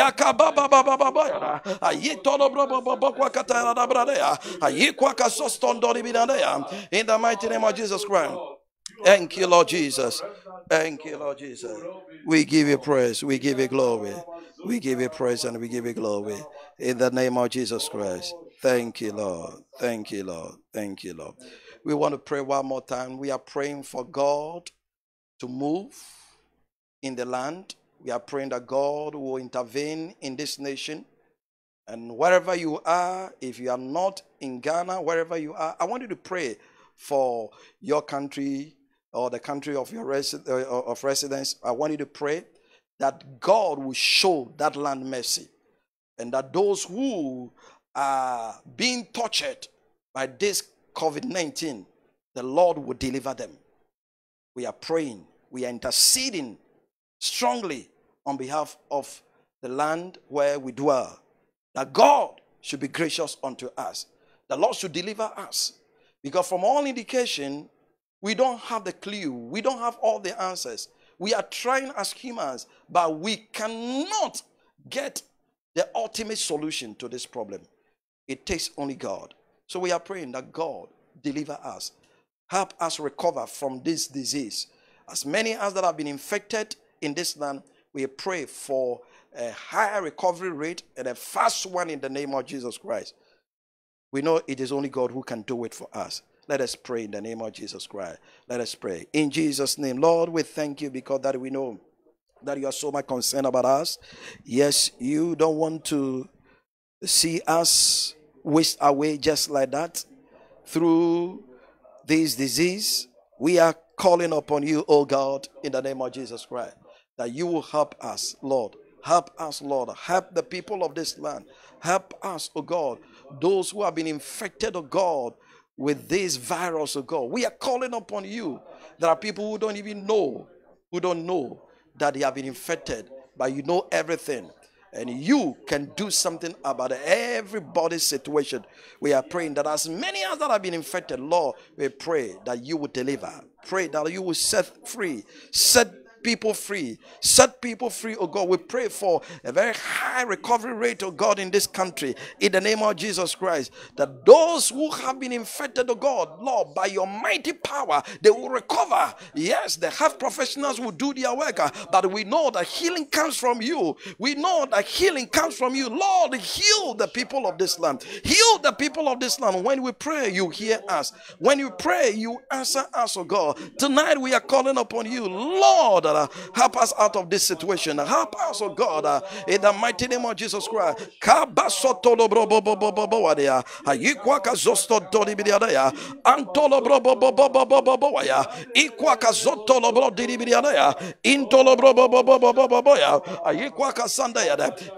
the mighty name of Jesus Christ. Thank you, Lord Jesus. Thank you, Lord Jesus. We give you praise. We give you glory. We give you praise and we give you glory. In the name of Jesus Christ. Thank you, Lord. Thank you, Lord. Thank you, Lord. We want to pray one more time. We are praying for God to move in the land. We are praying that God will intervene in this nation. And wherever you are, if you are not in Ghana, wherever you are, I want you to pray for your country or the country of your uh, of residence. I want you to pray that God will show that land mercy, and that those who are being tortured by this COVID 19, the Lord will deliver them. We are praying, we are interceding strongly on behalf of the land where we dwell, that God should be gracious unto us. The Lord should deliver us. Because from all indication, we don't have the clue, we don't have all the answers. We are trying as humans, but we cannot get the ultimate solution to this problem. It takes only God. So we are praying that God deliver us, help us recover from this disease. As many as that have been infected in this land, we pray for a higher recovery rate and a fast one in the name of Jesus Christ. We know it is only God who can do it for us. Let us pray in the name of Jesus Christ. Let us pray. In Jesus' name, Lord, we thank you because that we know that you are so much concerned about us. Yes, you don't want to see us waste away just like that through this disease. We are calling upon you, O God, in the name of Jesus Christ, that you will help us, Lord. Help us, Lord. Help the people of this land. Help us, O God. Those who have been infected, O God, with this virus, O God. We are calling upon you. There are people who don't even know, who don't know that they have been infected, but you know everything. And you can do something about everybody's situation. We are praying that as many as that have been infected, Lord, we pray that you will deliver. Pray that you will set free, set set people free. Set people free, oh God. We pray for a very high recovery rate, oh God, in this country. In the name of Jesus Christ. That those who have been infected, oh God, Lord, by your mighty power, they will recover. Yes, the health professionals will do their work, uh, but we know that healing comes from you. We know that healing comes from you. Lord, heal the people of this land. Heal the people of this land. When we pray, you hear us. When you pray, you answer us, oh God. Tonight we are calling upon you, Lord, uh, help us out of this situation. Help us, oh God, uh, in the mighty name of Jesus Christ.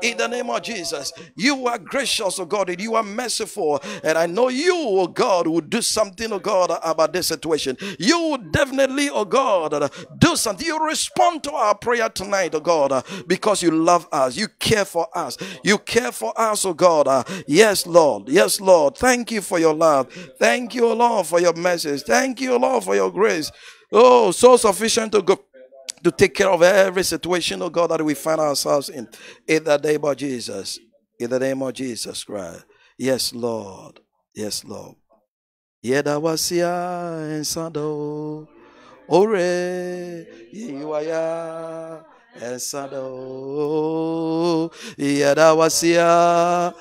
In the name of Jesus, you are gracious, oh God, and you are merciful. And I know you, oh God, will do something, oh God, about this situation. You will definitely, oh God, do something. You respond to our prayer tonight, oh God, uh, because you love us. You care for us. You care for us, oh God. Uh, yes, Lord. Yes, Lord. Thank you for your love. Thank you, Lord, for your message. Thank you, Lord, for your grace. Oh, so sufficient to go to take care of every situation, oh God, that we find ourselves in. In the name of Jesus. In the name of Jesus Christ. Yes, Lord. Yes, Lord. Yeda wasia ensado. Ore yiwaya ensado. Yeda wasia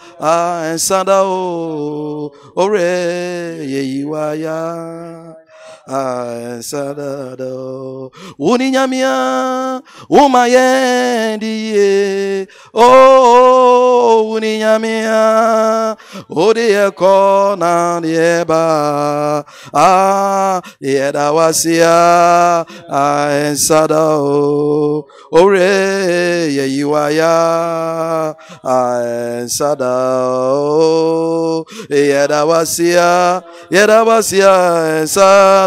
ensado. Ore yiwaya ensado. Uninyamia umayendie. Oh, uninyamia odie kona nieba. Ah, yeda wasia ensado. Ore yiwaya ensado. Yeda wasia, yeda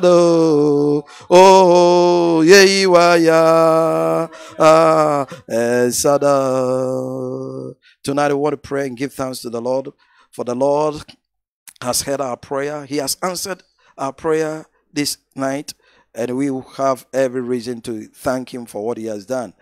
wasia ensado. Oh, yiwaya ah, ensado. Tonight, we want to pray and give thanks to the Lord, for the Lord has heard our prayer. He has answered our prayer this night, and we have every reason to thank Him for what He has done.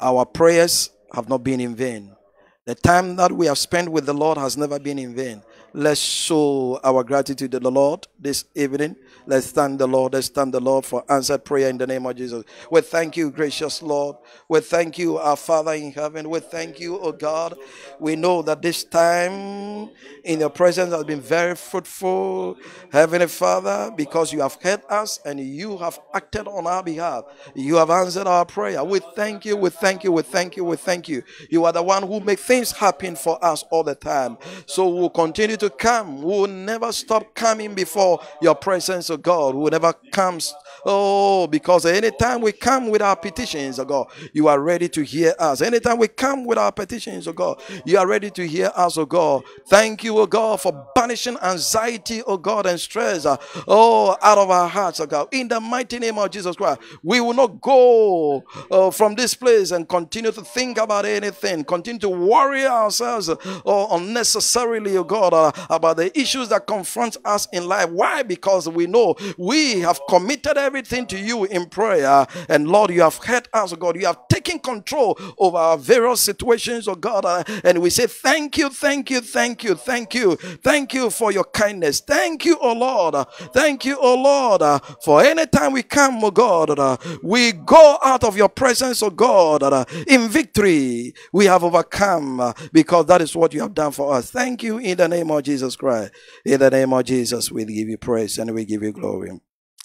Our prayers have not been in vain. The time that we have spent with the Lord has never been in vain. Let's show our gratitude to the Lord this evening. Let's thank the Lord. Let's thank the Lord for answered prayer in the name of Jesus. We thank you, gracious Lord. We thank you, our Father in heaven. We thank you, oh God. We know that this time in your presence has been very fruitful, Heavenly Father, because you have heard us and you have acted on our behalf. You have answered our prayer. We thank you. We thank you. We thank you. We thank you. You are the one who makes things happen for us all the time. So we'll continue to come. Will never stop coming before your presence, oh God. Will never come. Oh, because anytime we come with our petitions, oh God, you are ready to hear us. Anytime we come with our petitions, oh God, you are ready to hear us, oh God. Thank you, oh God, for banishing anxiety, oh God, and stress, uh, oh, out of our hearts, oh God. In the mighty name of Jesus Christ, we will not go uh, from this place and continue to think about anything, continue to worry ourselves oh, unnecessarily, oh God, uh, about the issues that confront us in life. Why? Because we know we have committed everything to you in prayer, and Lord, you have heard us, oh God. You have taken control over our various situations, oh God, uh, and we say thank you, thank you, thank you, thank you, thank you for your kindness. Thank you, oh Lord. Thank you, oh Lord, uh, for any time we come, oh God, uh, we go out of your presence, oh God, in victory. We have overcome because that is what you have done for us. Thank you in the name of Jesus Christ. In the name of Jesus, we give you praise and we give you glory.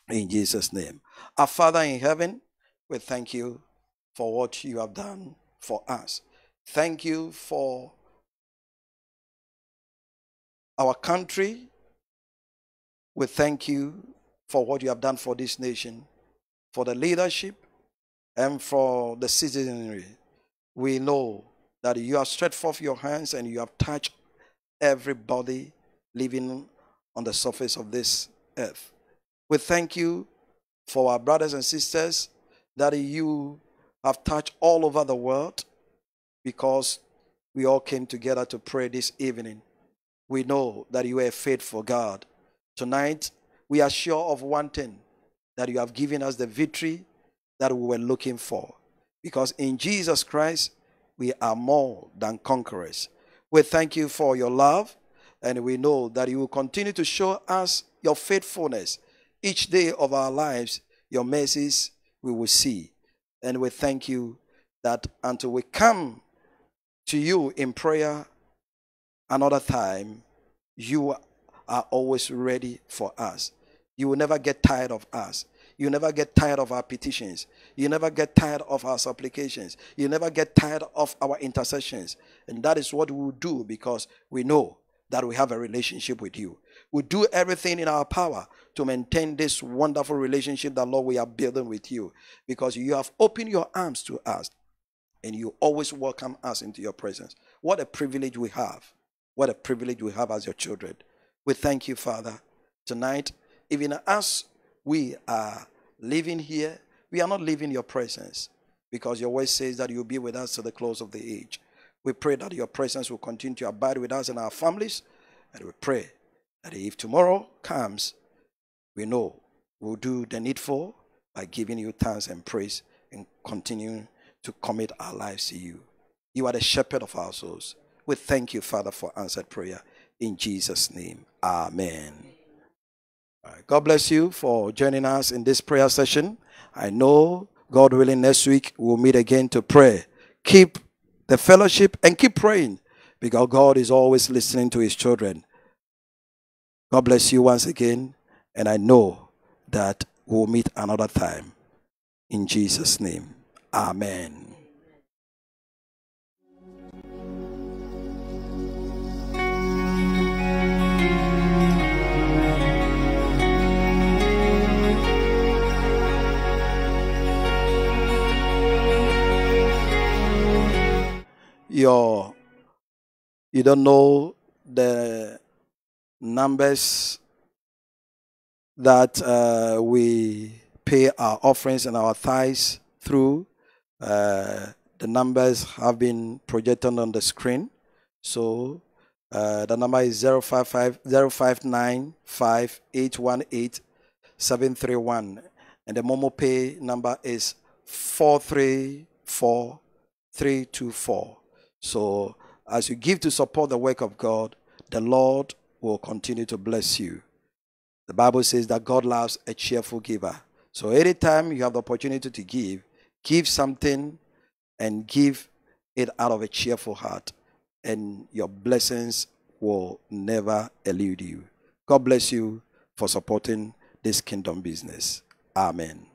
In Jesus' name. Our Father in heaven, we thank you for what you have done for us. Thank you for our country. We thank you for what you have done for this nation, for the leadership, and for the citizenry. We know that you have stretched forth your hands and you have touched everybody living on the surface of this earth. We thank you for our brothers and sisters that you have touched all over the world because we all came together to pray this evening. We know that you are faithful God. Tonight, we are sure of one thing that you have given us the victory that we were looking for. Because in Jesus Christ, we are more than conquerors. We thank you for your love, and we know that you will continue to show us your faithfulness each day of our lives. Your mercies we will see. And we thank you that until we come to you in prayer another time, you are always ready for us. You will never get tired of us. You never get tired of our petitions. You never get tired of our supplications. You never get tired of our intercessions. And that is what we will do because we know that we have a relationship with you. We do everything in our power to maintain this wonderful relationship that, Lord, we are building with you because you have opened your arms to us and you always welcome us into your presence. What a privilege we have. What a privilege we have as your children. We thank you, Father. Tonight, even as we are living here, we are not leaving your presence because your word says that you'll be with us to the close of the age. We pray that your presence will continue to abide with us and our families. And we pray that if tomorrow comes, we know we'll do the needful by giving you thanks and praise and continuing to commit our lives to you. You are the shepherd of our souls. We thank you, Father, for answered prayer. In Jesus' name, Amen. God bless you for joining us in this prayer session. I know, God willing, next week we'll meet again to pray. Keep the fellowship and keep praying because God is always listening to his children. God bless you once again, and I know that we'll meet another time. In Jesus' name, Amen. Your you don't know the numbers that uh, we pay our offerings and our tithes through. Uh, the numbers have been projected on the screen. So uh, the number is 055 731 and the Momo Pay number is 434324. So as you give to support the work of God, the Lord will continue to bless you. The Bible says that God loves a cheerful giver. So anytime you have the opportunity to give, give something and give it out of a cheerful heart, and your blessings will never elude you. God bless you for supporting this kingdom business. Amen.